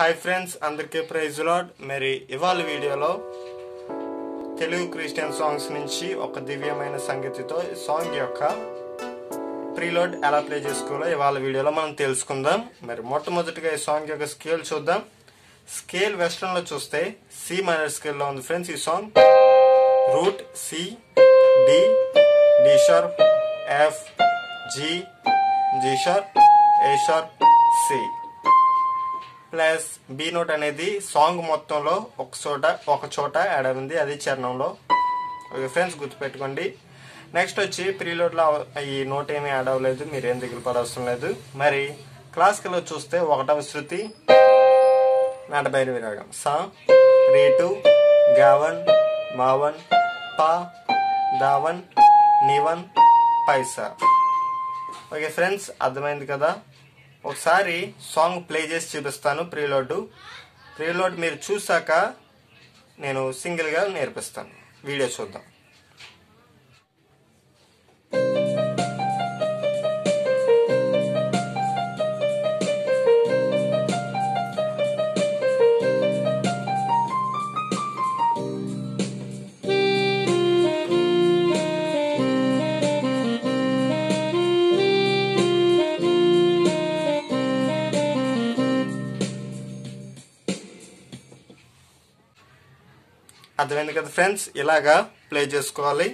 Hi friends అందరికీ praise lord మరి ఇవాళ వీడియోలో తెలుగు క్రిస్టియన్ సాంగ్స్ నుంచి ఒక దివ్యమైన సంగతితో ఈ సాంగ్ యొక్క ప్రీలోడ్ ఎలా ప్లే చేసుకోవాలో ఇవాళ వీడియోలో మనం తెలుసుకుందాం. మరి మొట్టమొదటిగా ఈ సాంగ్ యొక్క స్కేల్ చూద్దాం. స్కేల్ వెస్ట్రన్లో చూస్తే సి మైనర్ స్కేల్లో ఉంది ఫ్రెండ్స్ ఈ song root C D D sharp F G G sharp A sharp C plus B note అనేది సాంగ్ మొత్తంలో ఒక చోట ఒక చోట యాడ్ అయింది అది చరణంలో. ఓకే ఫ్రెండ్స్ గుర్తుపెట్టుకోండి. నెక్స్ట్ వచ్చి ప్రీలోడ్లో ఈ నోట్ ఏమీ యాడ్ అవ్వలేదు. మీరు ఏం దిగులు పడవసరం లేదు. మరి క్లాసికల్లో చూస్తే ఒకటవ శృతి నాటబైరి విరాగం సా రేటు గావన్ మావన్ పా దావన్ నివన్ పైసా ఓకే ఫ్రెండ్స్ అర్థమైంది కదా? ఒకసారి సాంగ్ ప్లే చేసి చూపిస్తాను ప్రీలోడ్. ప్రీలోడ్ మీరు చూసాక నేను సింగిల్గా నేర్పిస్తాను. వీడియో చూద్దాం. అర్థమైంది కదా ఫ్రెండ్స్? ఇలాగా ప్లే చేసుకోవాలి.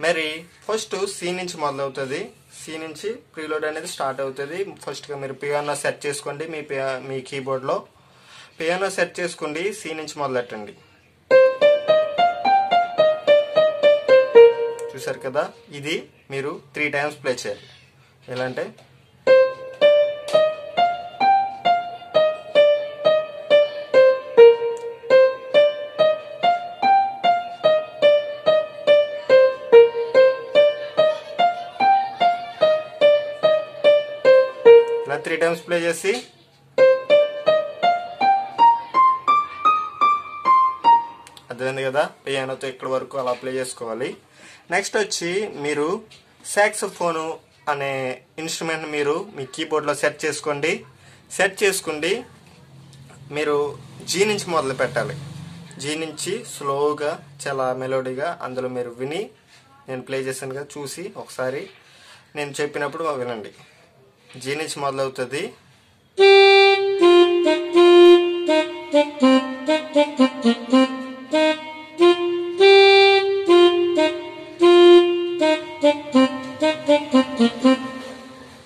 మరి ఫస్ట్ సి నుంచి మొదలవుతుంది. సి నుంచి ప్రీలోడ్ అనేది స్టార్ట్ అవుతుంది. ఫస్ట్గా మీరు పియానో సెట్ చేసుకోండి మీ మీ కీబోర్డ్లో పియానో సెట్ చేసుకోండి సి నుంచి మొదలెట్టండి. చూసారు కదా? ఇది మీరు త్రీ టైమ్స్ ప్లే చేయాలి. ఎలా అంటే ఇలా త్రీ టైమ్స్ ప్లే చేసి. అర్థమైంది కదా? పియానోతో ఇక్కడ వరకు అలా ప్లే చేసుకోవాలి. నెక్స్ట్ వచ్చి మీరు సాక్సోఫోను అనే ఇన్స్ట్రుమెంట్ మీరు మీ కీబోర్డ్లో సెట్ చేసుకోండి. సెట్ చేసుకోండి మీరు జీ నుంచి మొదలు పెట్టాలి. జీ నుంచి స్లోగా చాలా మెలోడీగా అందులో మీరు విని నేను ప్లే చేశాను కదా చూసి ఒకసారి నేను చెప్పినప్పుడు వినండి. జీ నుంచి మొదలవుతుంది.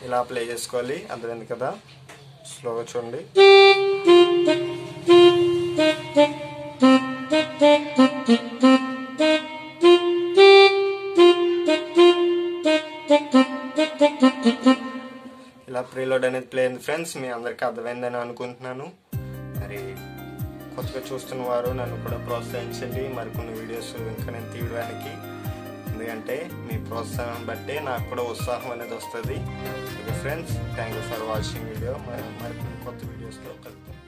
ఇలా ప్లే చేసుకోవాలి. అర్థమైంది కదా? స్లోగా చూడండి. ఇలా ప్రీలోడ్ అనేది ప్లే అయింది. ఫ్రెండ్స్ మీ అందరికీ అర్థమైందని అనుకుంటున్నాను. మరి కొత్తగా చూస్తున్న వారు నన్ను కూడా ప్రోత్సహించండి. మరికొన్ని వీడియోస్ ఇంకా నేను తీయడానికి. ఎందుకంటే మీ ప్రోత్సాహం బట్టే నాకు కూడా ఉత్సాహం అనేది వస్తుంది. Okay friends thank you for watching video మరి మరికొన్ని కొత్త వీడియోస్లో కలుపుతాం